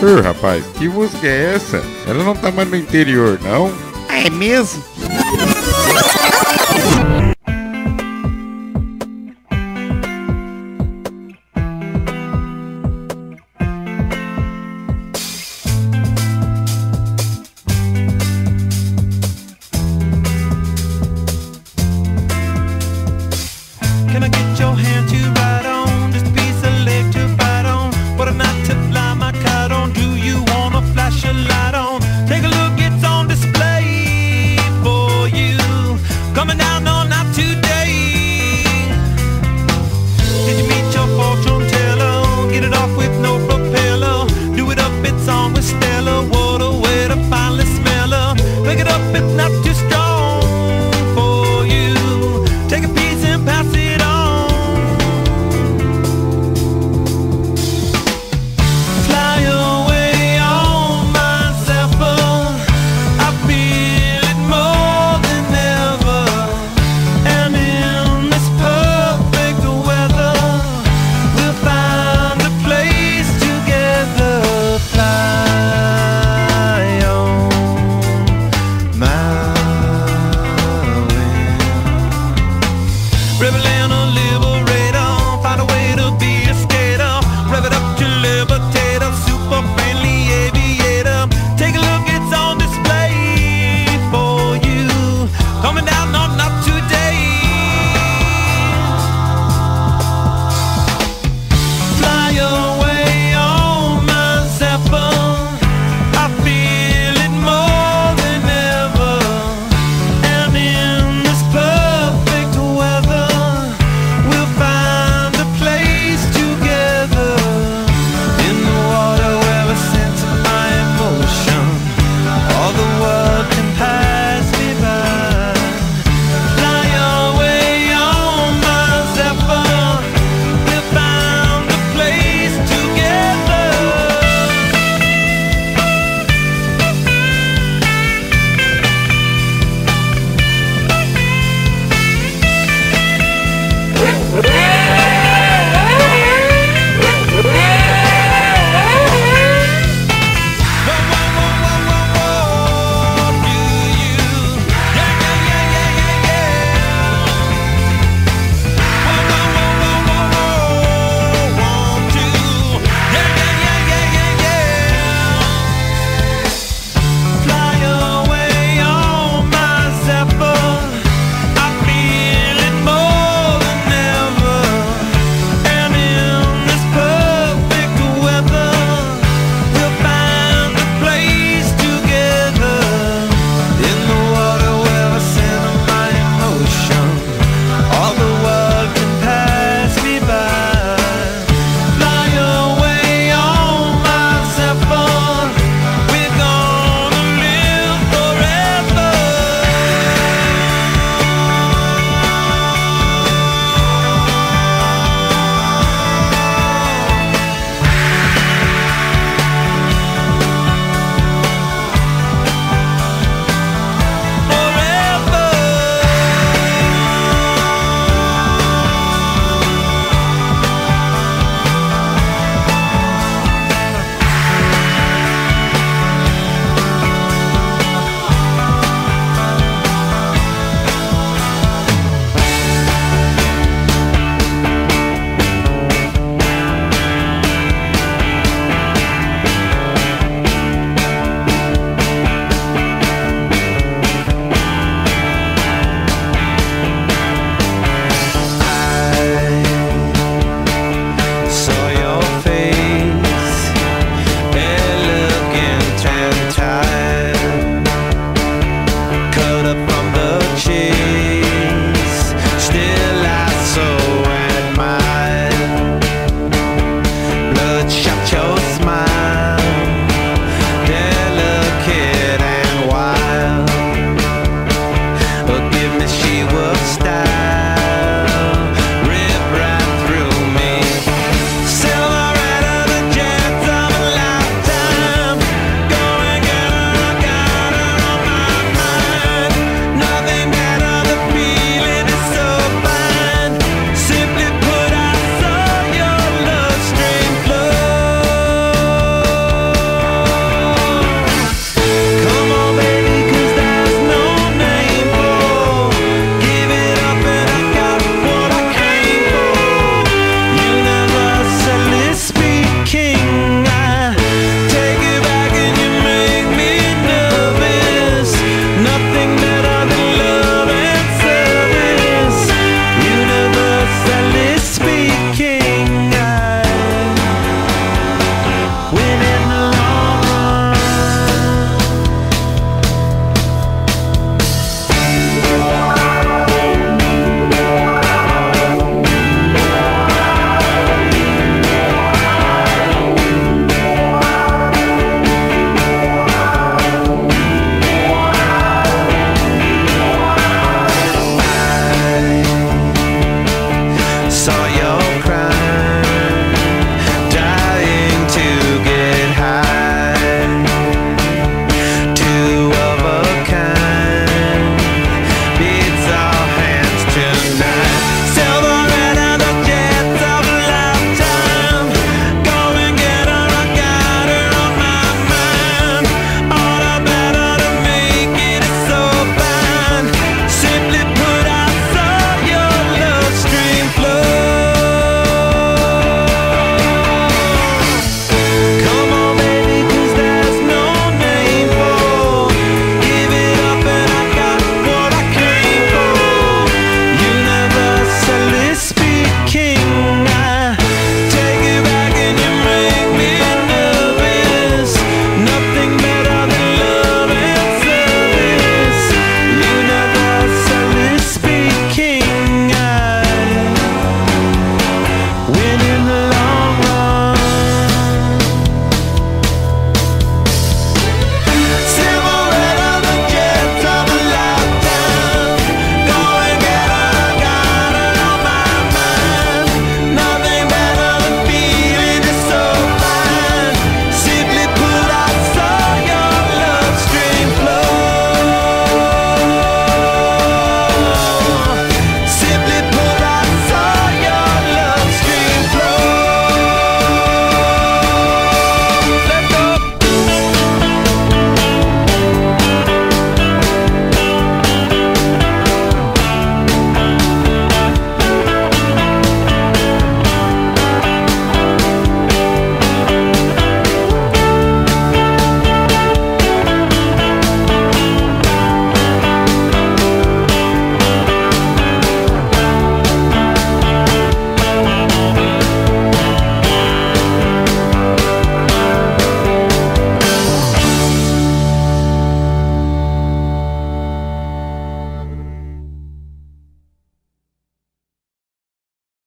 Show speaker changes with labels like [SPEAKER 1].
[SPEAKER 1] Ô, rapaz, que música é essa? Ela não tá mais no interior, não?
[SPEAKER 2] É mesmo? Super soup